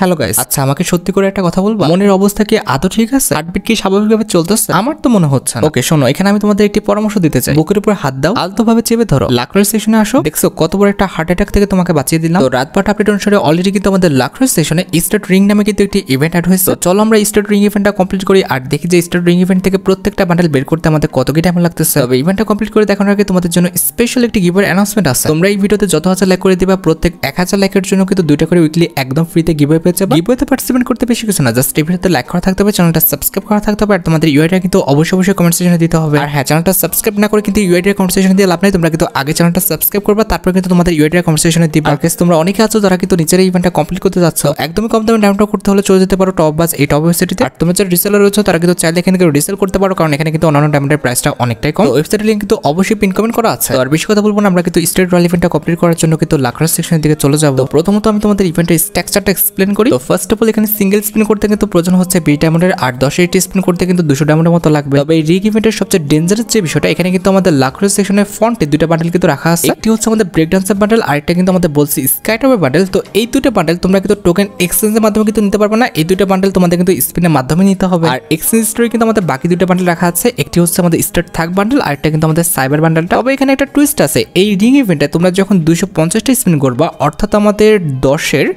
Hello guys আচ্ছা আমাকে সত্যি করে একটা কথা বলব? মনের অবস্থা কি আদৌ ঠিক আছে? হার্টবিট কি স্বাভাবিকভাবে চলতেছে? আমার তো মনে হচ্ছে না। ওকে শোনো এখানে আমি তোমাদের একটি পরামর্শ দিতে চাই। বুকের উপর হাত দাও। আলতো ভাবে চেপে ধরো। লাকড়ের সেশনে আসো। দেখছ কত বড় একটা হার্ট অ্যাটাক থেকে তোমাকে বাঁচিয়ে দিলাম। তো রাত আপডেট অনুসারে অলরেডি কিন্তু আমাদের লাকড়ের সেশনে স্টার্ট রিং নামে কিন্তু একটি ইভেন্ট অ্যাড হয়েছে। চলো আমরা স্টার্ট রিং ইভেন্টটা কমপ্লিট করি আর দেখি যে স্টার্ট রিং ইভেন্ট থেকে প্রত্যেকটা বান্ডেল বের করতে আমাদের কত কি টাইম লাগতেছে। তবে ইভেন্টটা কমপ্লিট করে দেখানোর আগে তোমাদের জন্য স্পেশাল একটি গিভার অ্যানাউন্সমেন্ট আছে। তোমরা এই ভিডিওতে যত হাজার লাইক করে দিবা প্রত্যেক এক হাজার লাইকের জন্য কিন্তু দুইটা করে উইকলি একদম ফ্রিতে গিভওয়ে পেয়ে যাবে গিভওয়েতে পার্টিসিপেট করতে বেশি কিছু না জাস্ট লাইক করা থাকতে হবে চ্যানেলটা সাবস্ক্রাইব করা থাকতে হবে আর তোমাদের ইউআইটা কিন্তু অবশ্যই অবশ্যই কমেন্ট সেকশনে দিতে হবে। আর হ্যাঁ চ্যানেলটা সাবস্ক্রাইব না করে কিন্তু ইউআইটার কমেন্ট সেকশনে দিয়ে লাভ নেই তোমরা কিন্তু আগে চ্যানেলটা সাবস্ক্রাইব করবা তারপর কিন্তু তোমাদের ইউআইটার কমেন্ট সেকশনে দিবা। আর guys, তোমরা অনেকে আছো যারা কিন্তু নিজের ইভেন্টটা কমপ্লিট করতে যাচ্ছ। একদমই কম দামে ডাউনলোড করতে হলে চলে যেতে পারো টপ বাস এই টপ ওয়েবসাইটে আর তোমরা যারা রিসেলার রয়েছে তারা কিন্তু চাইলে এখানে রিসেল করতে পারো কারণ এখানে কিন্তু অন্যান্য ডায়মন্ডের প্রাইসটা অনেকটাই কম। ওয়েবসাইটের লিঙ্ক কিন্তু অবশ্যই পিন কমেন্ট করা আছে। আর বেশি কথা বলব না আমরা কিন্তু স্টেট রয়্যাল ইভেন্টটা কমপ্লিট করার জন্য কিন্তু লাকড়া সেকশনের দিকে চলে যাব। প্রথমত আমি তোমাদের ইভেন্টের স্ট্রাকচারটা এক্সপ্লেন করি। তো ফার্স্ট অফ অল এখানে সিঙ্গেল স্পিন করতে কিন্তু প্রয়োজন হচ্ছে বি ডায়মন্ডের আর দশ এইটি স্পিন করতে কিন্তু দুশো ডায়মন্ডের মতো লাগবে। তবে এই রিগ ইভেন্টের সবচেয়ে ডেঞ্জারাস যে বিষয়টা, এখানে কিন্তু আমাদের লাকড়া সেকশনের ফ্রন্টে দুইটা বান্ডেল কিন্তু রাখা আছে। একটি হচ্ছে আমাদের ব্রেক ডান্সার বান্ডেল আরেকটা কিন্তু আমাদের বলছি স্কাইটপের বান্ডেল তো এই দুটো বান্ডেল তোমরা কিন্তু টোকেন এক্সচেঞ্জের মাধ্যমে কিন্তু নিতে পারবে না। এই দুটো বান্ডেল তোমাদের কিন্তু স্পিনের মাধ্যমে নিতে হবে। আর এক্সচেঞ্জ স্টোরে কিন্তু আমাদের বাকি দুটো বান্ডেল রাখা আছে। একটি হচ্ছে আমাদের স্টার্ট থাক বান্ডেল আরেকটা কিন্তু আমাদের সাইবার বান্ডেলটা তবে এখানে একটা টুইস্ট আছে। এই রিং ইভেন্টে তোমরা যখন দুশো পঞ্চাশটা স্পিন করবা, অর্থাৎ আমাদের দশের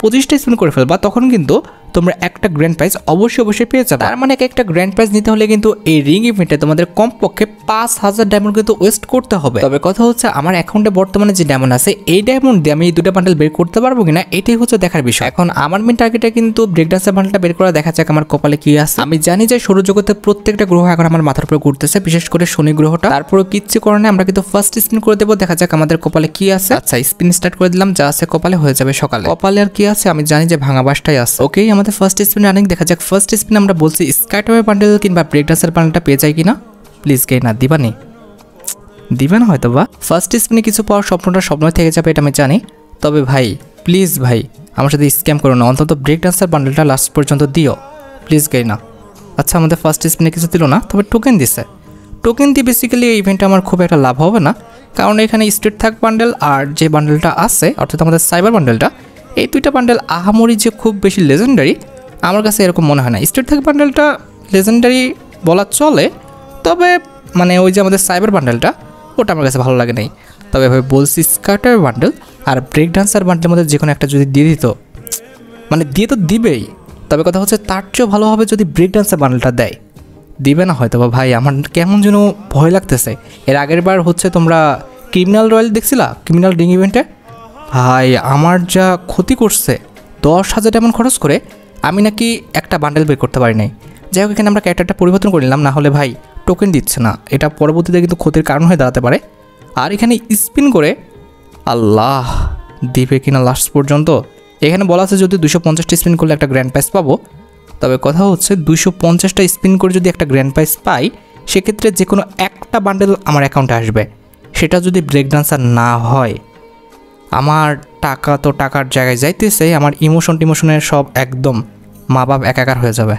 পঁচিশটা স্পিন করে ফেলবা তখন কিন্তু তোমরা একটা গ্র্যান্ড প্রাইজ অবশ্যই অবশ্যই পেয়ে যাবে। তার মানে এক একটা গ্র্যান্ড প্রাইজ নিতে হলে কিন্তু এই রিং ইভেন্টে তোমাদের কমপক্ষে পাঁচ হাজার ডায়মন্ড কিন্তু ওয়েস্ট করতে হবে। তবে কথা হচ্ছে আমার অ্যাকাউন্টে বর্তমানে যে ডায়মন্ড আছে, এই ডায়মন্ড দিয়ে আমি এই দুটো বান্ডেল বের করতে পারব কিনা, এটাই হচ্ছে দেখার বিষয়। এখন আমার মেন টার্গেটে কিন্তু ব্রেক ডান্সের বান্ডেলটা বের করা দেখা যাক আমার কপালে কি আছে। আমি জানি যে সৌরজগতে প্রত্যেকটা গ্রহ এখন আমার মাথার উপরে ঘুরতেছে, বিশেষ করে শনি গ্রহটা। তারপরে কিচ্ছু কারণে আমরা কিন্তু ফার্স্ট স্পিন করে দেবো, দেখা যাক আমাদের কপালে কি আছে। আচ্ছা স্পিন স্টার্ট করে দিলাম, যা আছে কপালে হয়ে যাবে সকালে। কপালে আর কি আছে? আমি জানি যে ভাঙা বাসটাই আছে। ওকেই আমাদের ফার্স্ট স্পিন রানিং দেখা যাক ফার্স্ট স্পিন আমরা বলছি স্কাইটওয়ে বান্ডেল কিংবা ব্রেক ডান্সের বান্ডেলটা পেয়ে যাই কিনা। প্লিজ কে না, দিবানি। দিবে না হয়তো বা। ফার্স্ট স্পিনে কিছু পাওয়ার স্বপ্নটা স্বপ্ন থেকে যাবে, এটা আমি জানি। তবে ভাই প্লিজ ভাই, আমার সাথে স্ক্যাম করো না, অন্তত ব্রেক ডান্সার বান্ডেলটা লাস্ট পর্যন্ত দিও। প্লিজ গাই না। আচ্ছা আমাদের ফার্স্ট স্পিনে কিছু দিল না, তবে টোকেন দিছে। টোকেন দিয়ে বেসিক্যালি এই ইভেন্টে আমার খুব একটা লাভ হবে না, কারণ এখানে স্টেট থাক বান্ডেল আর যে বান্ডেলটা আছে, অর্থাৎ আমাদের সাইবার বান্ডেলটা এই দুইটা বান্ডেল আহামরি যে খুব বেশি লেজেন্ডারি আমার কাছে এরকম মনে হয় না। স্টেট থাক বান্ডেলটা লেজেন্ডারি বলা চলে, তবে মানে ওই যে আমাদের সাইবার বান্ডেলটা ওটা আমার কাছে ভালো লাগে নাই। তবে ভাই বলছি স্কার্টার বান্ডেল আর ব্রেক ডান্সার বান্ডেলের মধ্যে যে কোনো একটা যদি দিয়ে দিত মানে দিয়ে তো দিবেই। তবে কথা হচ্ছে তার চেয়েও ভালো হবে যদি ব্রেক ডান্সার বান্ডেলটা দেয়। দিবে না হয়তো বা ভাই, আমার কেমন যেন ভয় লাগতেছে। এর আগের বার হচ্ছে তোমরা ক্রিমিনাল রয়্যাল দেখছিলা? ক্রিমিনাল রিং ইভেন্টে ভাই, আমার যা ক্ষতি করছে, দশ হাজার এমন খরচ করে আমি নাকি একটা বান্ডেল বের করতে পারি নাই। যাই হোক, এখানে আমরা ক্যারেক্টারটা পরিবর্তন করে নিলাম, না হলে ভাই টোকেন দিচ্ছে না। এটা পরবর্তীতে কিন্তু ক্ষতির কারণ হয়ে দাঁড়াতে পারে। আর এখানে স্পিন করে, আল্লাহ, দিবে কিনা লাস্ট পর্যন্ত? এখানে বলা আছে যদি দুশো পঞ্চাশটা স্পিন করলে একটা গ্র্যান্ড প্রাইজ পাবো। তবে কথা হচ্ছে দুশো পঞ্চাশটা স্পিন করে যদি একটা গ্র্যান্ড প্রাইজ পাই, সেক্ষেত্রে যে কোনো একটা বান্ডেল আমার অ্যাকাউন্টে আসবে। সেটা যদি ব্রেক ডান্সার না হয় আমার টাকা তো টাকার জায়গায় যাইতেছে, আমার ইমোশন টিমোশনের সব একদম মা বাপ একাকার হয়ে যাবে।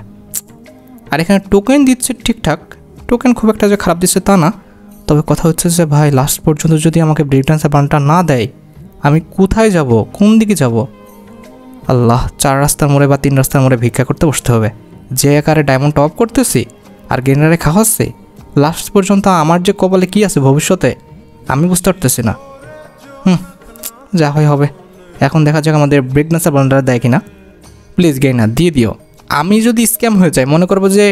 আর এখানে টোকেন দিচ্ছে ঠিকঠাক টোকেন খুব একটা যে খারাপ দিচ্ছে তা না। তবে কথা হচ্ছে যে, ভাই লাস্ট পর্যন্ত যদি আমাকে ব্রেক ডান্সের বানটা না দেয়, আমি কোথায় যাব? কোন দিকে যাব? আল্লাহ, চার রাস্তার মোড়ে বা তিন রাস্তার মোড়ে ভিক্ষা করতে বসতে হবে। যে আকারে ডায়মন্ড টপ করতেছি আর গেনারে খাওয়াচ্ছি লাস্ট পর্যন্ত আমার যে কপালে কি আছে ভবিষ্যতে, আমি বুঝতে পারতেছি না। হুম। যা হয় হবে। এখন দেখা যাক আমাদের ব্রেক ডান্সার বান্ডার দেয় কিনা। প্লিজ গেইনা দিয়ে দিও। আমি যদি স্ক্যাম হয়ে যাই, মনে করব যে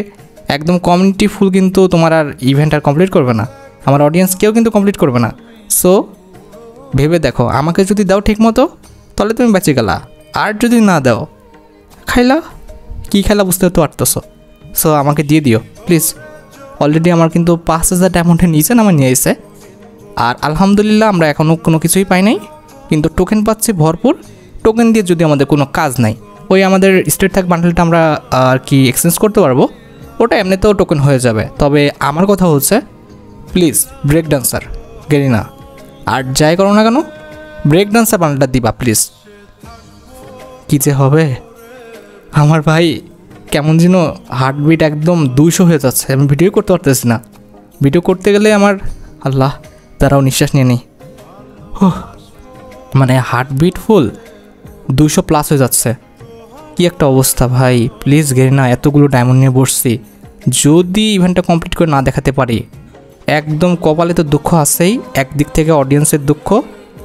একদম কমিউনিটি ফুল কিন্তু তোমার আর ইভেন্ট আর কমপ্লিট করবে না। আমার অডিয়েন্স কেউ কিন্তু কমপ্লিট করবে না। সো ভেবে দেখো, আমাকে যদি দাও ঠিক মতো তাহলে তুমি বেঁচে গেলা। আর যদি না দাও, খাইলা? কী খেলা বুঝতে তো পারতেছো। সো আমাকে দিয়ে দিও প্লিজ অলরেডি আমার কিন্তু পাঁচ হাজার ডায়মন্ডের নিচে আমার নিয়ে এসে আর আলহামদুলিল্লাহ, আমরা এখনও কোনো কিছুই পাই নাই। কিন্তু টোকেন পাচ্ছি ভরপুর। টোকেন দিয়ে যদি আমাদের কোনো কাজ নাই, ওই আমাদের স্টেট থাক বান্ডেলটা আমরা আর কি এক্সচেঞ্জ করতে পারব। ওটা এমনিতেও টোকেন হয়ে যাবে। তবে আমার কথা হচ্ছে প্লিজ ব্রেক ডান্সার গেরিনা, আর যাই করো না কেন ব্রেক ডান্সার বান্ডেলটা দিবা প্লিজ কী যে হবে? আমার ভাই কেমন যেন হার্টবিট একদম দুইশো হয়ে যাচ্ছে। আমি ভিডিও করতে পারতেছি না। ভিডিও করতে গেলে আমার, আল্লাহ, তারাও নিঃশ্বাস নিয়ে নেই। মানে হার্টবিট ফুল দুশো প্লাস হয়ে যাচ্ছে। কি একটা অবস্থা ভাই প্লিজ গেরিনা, এতগুলো ডায়মন্ড নিয়ে বসছি। যদি ইভেন্টটা কমপ্লিট করে না দেখাতে পারি, একদম কপালে তো দুঃখ আছেই, একদিক থেকে অডিয়েন্সের দুঃখ,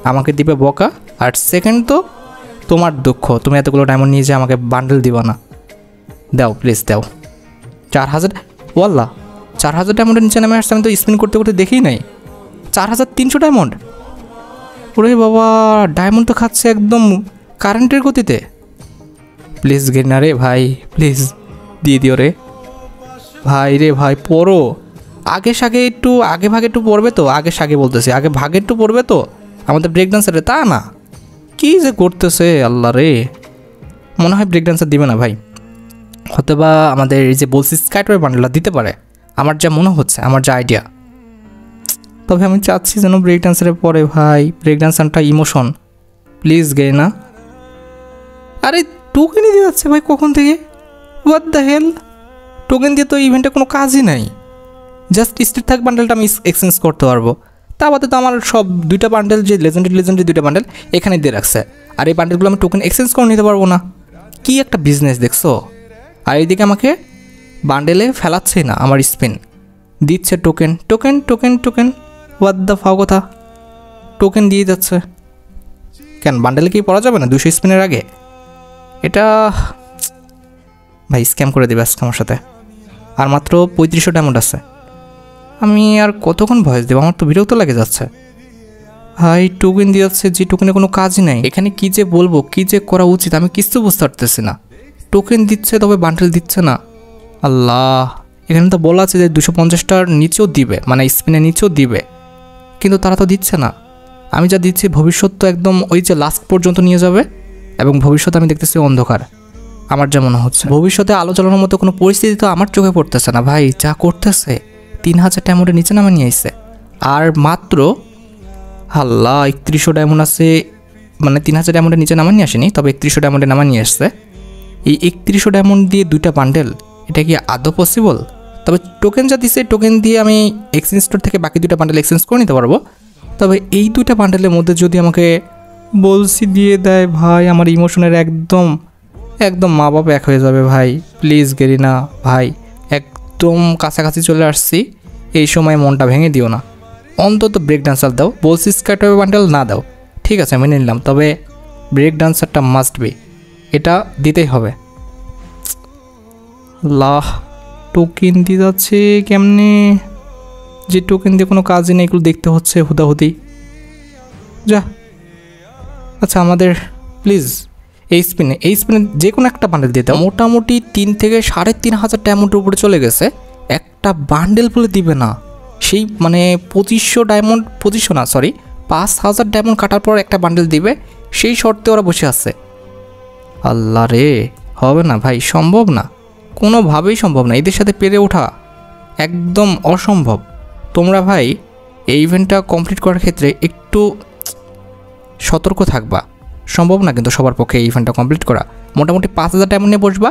আমাকে দিবে বকা, আর সেকেন্ড তো তোমার দুঃখ, তুমি এতগুলো ডায়মন্ড নিয়ে যে আমাকে বান্ডেল দিবা না। দাও প্লিজ দাও। চার হাজার, ওয়াল্লা, চার হাজার ডায়মন্ডের নিচে নামে আসছে, আমি তো স্পিন করতে করতে দেখি নাই। চার হাজার তিনশো ডায়মন্ড ওরে বাবা ডায়মন্ড তো খাচ্ছে একদম কারেন্টের গতিতে। প্লিজ গেনা রে ভাই প্লিজ দিয়ে দিও রে। ভাই রে ভাই, পড়ো। আগে সাগে একটু, আগে ভাগে একটু পড়বে তো? আগে সাগে বলতেছি, আগে ভাগে একটু পড়বে তো? আমাদের ব্রেক ডান্সারে তা না? কি যে করতেছে আল্লাহ রে। মনে হয় ব্রেক ডান্সার দিবে না ভাই। হয়তো বা আমাদের এই যে বলছি স্কাইটওয়ে বান্ডেলটা দিতে পারে। আমার যা মনে হচ্ছে, আমার যা আইডিয়া তবে আমি চাচ্ছি যেন ব্রেক ডান্সারের পরে ভাই ব্রেক ডান্সারটা ইমোশন প্লিজ গে না আরে টোকেনই দিয়ে যাচ্ছে ভাই কখন থেকে? হোয়াট দ্য হেল টোকেন দিয়ে তো ইভেন্টে কোনো কাজই নাই। জাস্ট স্টেট থাক বান্ডেলটা আমি এক্সচেঞ্জ করতে পারব। তা বাদে তো আমার সব দুইটা বান্ডেল যে লেজেন্ডারি লেজেন্ডারি দুইটা বান্ডেল এখানে দিয়ে রাখছে। আর এই বান্ডেলগুলো আমি টোকেন এক্সচেঞ্জ করে নিতে পারব না। কি একটা বিজনেস দেখছ? আর এইদিকে আমাকে বান্ডেলে ফেলাচ্ছে না আমার স্পিন দিচ্ছে token token token token the ফাও কথা? টোকেন দিয়ে যাচ্ছে। কেন বান্ডেলে কি পড়া যাবে না? দুশো স্পিনের আগে? এটা, ভাই স্ক্যাম করে দেবে আজকে আমার সাথে। আর মাত্র পঁয়ত্রিশশো ডায়মন্ড আছে। আমি আর কতক্ষণ ভয়েস দেবো? আমার তো বিরক্ত লাগে যাচ্ছে। ভাই টোকেন দিয়ে যাচ্ছে, যে টোকেনে কোনো কাজই নাই। এখানে কি যে বলব, কি যে করা উচিত, আমি কিছু বুঝতে পারতেছি না। টোকেন দিচ্ছে, তবে বান্ডেল দিচ্ছে না। আল্লাহ, এখানে তো বলা আছে যে দুশো পঞ্চাশটার নিচেও দিবে মানে স্পিনের নিচেও দিবে। কিন্তু তারা তো দিচ্ছে না। আমি যা দিচ্ছি ভবিষ্যৎ তো একদম ওই যে লাস্ট পর্যন্ত নিয়ে যাবে এবং ভবিষ্যৎ আমি দেখতেছি অন্ধকার। আমার যা মনে হচ্ছে। ভবিষ্যতে আলো চালানোর মতো কোনো পরিস্থিতি তো আমার চোখে পড়তেছে না ভাই, যা করতেছে। তিন হাজার ডায়মন্ডের নিচে নামে নিয়ে আসছে আর মাত্র, হাল্লা, একত্রিশশো ডায়মন্ড আছে। মানে তিন হাজার ডায়মন্ডের নিচে নামা নিয়ে আসেনি, তবে একত্রিশশো ডায়মন্ডে নামা নিয়ে আসছে। এই একত্রিশশো ডায়মন্ড দিয়ে দুইটা বান্ডেল এটা কি আদৌ পসিবল তবে টোকেন যা দিছে টোকেন দিয়ে আমি এক্সচেঞ্জ স্টোর থেকে বাকি দুইটা বান্ডেল এক্সচেঞ্জ করে নিতে পারব। তবে এই দুইটা বান্ডেলের মধ্যে যদি আমাকে বলছি দিয়ে দেয়, ভাই, আমার ইমোশনের একদম একদম মা বাপ এক হয়ে যাবে, ভাই। প্লিজ গেরিনা, ভাই, একদম কাছাকাছি চলে আসছি। এই সময় মনটা ভেঙে দিও না। অন্তত ব্রেক ডান্সার দাও। বলছি স্কার্ট বান্ডেল না দাও। ঠিক আছে মেনে নিলাম। তবে ব্রেক ডান্সারটা মাস্ট বি এটা দিতেই হবে। লাহ টোকেন দিয়ে যাচ্ছে কেমনে? যে টোকেন দিয়ে কোনো কাজই নেই, এগুলো দেখতে হচ্ছে হুদাহুদি। যা। আচ্ছা আমাদের প্লিজ এই স্পিনে এই স্পিনে যে কোনো একটা বান্ডেল দিতে মোটামুটি তিন থেকে সাড়ে তিন হাজার ডায়মন্ডের উপরে চলে গেছে। একটা বান্ডেল বলে দিবে না। সেই মানে পঁচিশশো ডায়মন্ড পঁচিশশো না সরি পাঁচ হাজার ডায়মন্ড কাটার পর একটা বান্ডেল দিবে। সেই শর্তে ওরা বসে আছে। আল্লাহ রে, হবে না ভাই, সম্ভব না। কোনোভাবেই সম্ভব না। এদের সাথে পেরে ওঠা একদম অসম্ভব। তোমরা ভাই, এই ইভেন্টটা কমপ্লিট করার ক্ষেত্রে একটু সতর্ক থাকবা। সম্ভব না কিন্তু সবার পক্ষে এই ইভেন্টটা কমপ্লিট করা। মোটামুটি পাঁচ হাজার টাইম নিয়ে বসবা,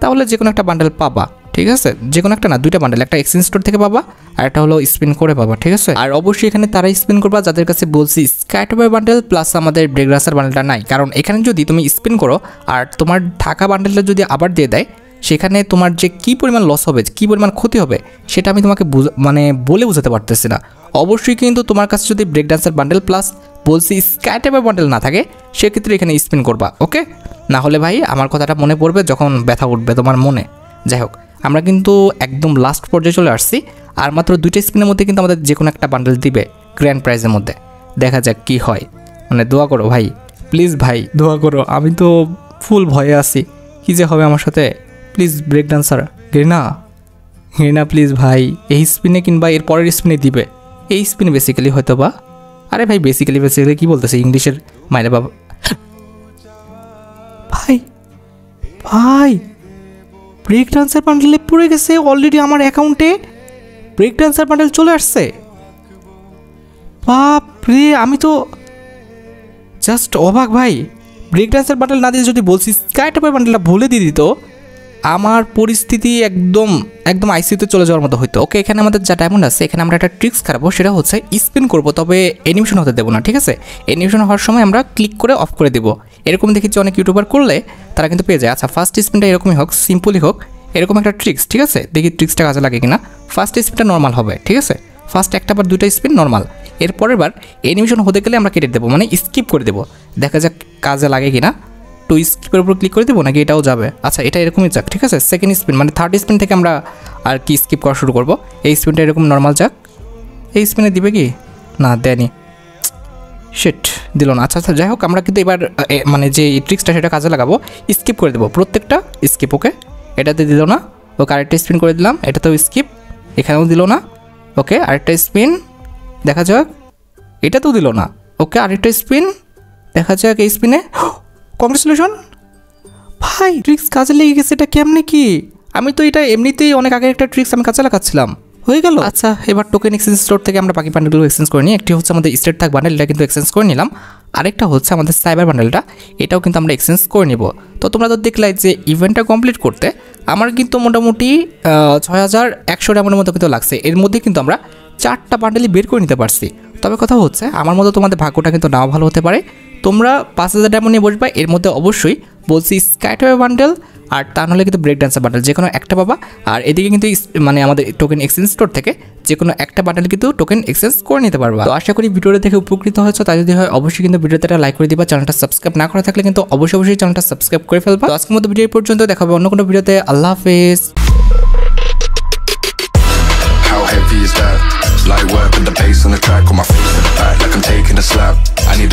তাহলে যে কোনো একটা বান্ডেল পাবা, ঠিক আছে? যে কোনো একটা না, দুইটা বান্ডেল একটা এক্সচেঞ্জ স্টোর থেকে পাবা, আর একটা হলো স্পিন করে পাবা, ঠিক আছে? আর অবশ্যই এখানে তারাই স্পিন করবা, যাদের কাছে বলছি স্কাইটওয়ে বান্ডেল প্লাস আমাদের ব্রেকগ্রাসার বান্ডেলটা নাই। কারণ এখানে যদি তুমি স্পিন করো, আর তোমার থাকা বান্ডেলটা যদি আবার দিয়ে দেয় সেখানে তোমার যে কী পরিমাণ লস হবে, কী পরিমাণ ক্ষতি হবে, সেটা আমি তোমাকে মানে বলে বোঝাতে পারতেছি না। অবশ্যই কিন্তু তোমার কাছে যদি ব্রেক ডান্সার বান্ডেল প্লাস বলছি স্কাই টাইপের বান্ডেল না থাকে, সেক্ষেত্রে এখানে স্পিন করবা ওকে না হলে ভাই, আমার কথাটা মনে পড়বে যখন ব্যথা উঠবে তোমার মনে। যাই হোক, আমরা কিন্তু একদম লাস্ট পর্যায়ে চলে আসছি, আর মাত্র দুইটা স্পিনের মধ্যে কিন্তু আমাদের যে কোনো একটা বান্ডেল দিবে গ্র্যান্ড প্রাইজের মধ্যে। দেখা যাক কি হয়। মানে দোয়া করো ভাই প্লিজ ভাই, দোয়া করো। আমি তো ফুল ভয়ে আছি। কী যে হবে আমার সাথে? প্লিজ ব্রেক ডান্সার গেরিনা গেরিনা প্লিজ ভাই, এই স্পিনে কিংবা এর পরের স্পিনে দিবে। এই স্পিনে বেসিক্যালি হয়তো বা আরে ভাই বেসিক্যালি বেসিক্যালি কী বলতেছে ইংলিশের মায়ের বাবা? ভাই ভাই ব্রেক ডান্সার বান্ডেলে পড়ে গেছে অলরেডি আমার অ্যাকাউন্টে ব্রেক ডান্সার বান্ডেল চলে আসছে। বাপ রে আমি তো জাস্ট অবাক ভাই। ব্রেক ডান্সার বান্ডেল না দিয়ে যদি বলছি স্কাই টপের বান্ডেলটা ভুলে দিয়ে দিত। আমার পরিস্থিতি একদম একদম আইসিউতে চলে যাওয়ার মতো হতো ওকে, এখানে আমাদের যা ডায়মন্ড আছে, এখানে আমরা একটা ট্রিক্স খারাপো সেটা হচ্ছে স্পিন করব, তবে অ্যানিমেশন হতে দেবো না, ঠিক আছে? অ্যানিমেশন হওয়ার সময় আমরা ক্লিক করে অফ করে দেবো। এরকম দেখেছি অনেক ইউটিউবার করলে, তারা কিন্তু পেয়ে যায়। আচ্ছা ফার্স্ট স্পিনটা এরকমই হোক সিম্পলই হোক, এরকম একটা ট্রিক্স ঠিক আছে? দেখি ট্রিক্সটা কাজে লাগে কিনা। ফার্স্ট স্পিনটা নর্মাল হবে, ঠিক আছে? ফার্স্ট একটা বার দুইটা স্পিন নর্মাল এর পরের বার অ্যানিমেশন হতে গেলে আমরা কেটে দেবো মানে স্কিপ করে দেবো। দেখা যাক কাজে লাগে কিনা। টু স্কিপের উপর ক্লিক করে দেবো নাকি এটাও যাবে? আচ্ছা এটা এরকমই যাক, ঠিক আছে? সেকেন্ড স্পিন মানে থার্ড স্পিন থেকে আমরা আর কি স্কিপ করা শুরু করব? এই স্পিনটা এরকম নর্মাল যাক। এই স্পিনে দিবে কি? না, দেয়নি। শিট দিল না। আচ্ছা আচ্ছা যাই হোক, আমরা কিন্তু এবার মানে যে ট্রিক্সটা সেটা কাজে লাগাবো স্কিপ করে দেবো। প্রত্যেকটা স্কিপ ওকে এটাতে দিল না, ওকে আরেকটা স্পিন করে দিলাম, এটাতেও স্কিপ এখানেও দিল না ওকে আরেকটা স্পিন দেখা যাক, এটাতেও দিল না ওকে আরেকটা স্পিন দেখা যাক এই স্পিনে কংগ্রেচুলেশন? ভাই, ট্রিক্স কাজে লেগে গেছে, এটা কেমনে কি? আমি তো এটা এমনিতেই অনেক আগের একটা ট্রিক্স আমি কাজে লাগাচ্ছিলাম। হয়ে গেল? আচ্ছা এবার টোকেন এক্সচেঞ্জ স্টোর থেকে আমরা বাকি বান্ডেলগুলো এক্সচেঞ্জ করে নিই। একটি হচ্ছে আমাদের স্টেট থাক বান্ডেল এটা কিন্তু এক্সচেঞ্জ করে নিলাম। আরেকটা হচ্ছে আমাদের সাইবার বান্ডেলটা এটাও কিন্তু আমরা এক্সচেঞ্জ করে নিব। তো তোমরা তো দেখলাই যে ইভেন্টটা কমপ্লিট করতে আমার কিন্তু মোটামুটি ছয় হাজার একশো ডায়মন্ডের মতো কিন্তু লাগছে। এর মধ্যে কিন্তু আমরা চারটা বান্ডেলই বের করে নিতে পারছি। তবে কথা হচ্ছে, আমার মতো তোমাদের ভাগ্যটা কিন্তু নাও ভালো হতে পারে। তোমরা পাঁচ হাজার ডায়মন্ড নিয়ে বসবা, এর মধ্যে অবশ্যই বলছি স্কাইটওয়ে বান্ডেল আর তা নাহলে কিন্তু ব্রেক ডান্সার বান্ডেল যে কোনো একটা পাবা। আর এদিকে কিন্তু মানে আমাদের টোকেন এক্সচেঞ্জ স্টোর থেকে যে কোনো একটা বান্ডেল কিন্তু টোকেন এক্সচেঞ্জ করে নিতে পারবা। তো আশা করি ভিডিওটা দেখে উপকৃত হয়েছে, তাই যদি হয় অবশ্যই কিন্তু ভিডিওতে একটা লাইক করে দিবা চ্যানেলটা সাবস্ক্রাইব না করা থাকলে কিন্তু অবশ্যই অবশ্যই চ্যানেলটা সাবস্ক্রাইব করে ফেলবা। তো আজকের মতো ভিডিও পর্যন্ত, দেখা হবে অন্য কোনো ভিডিওতে আল্লাহ হাফেজ। How heavy is that? Light work with the bass on the track, on my face to the back, like I'm taking a slap. I need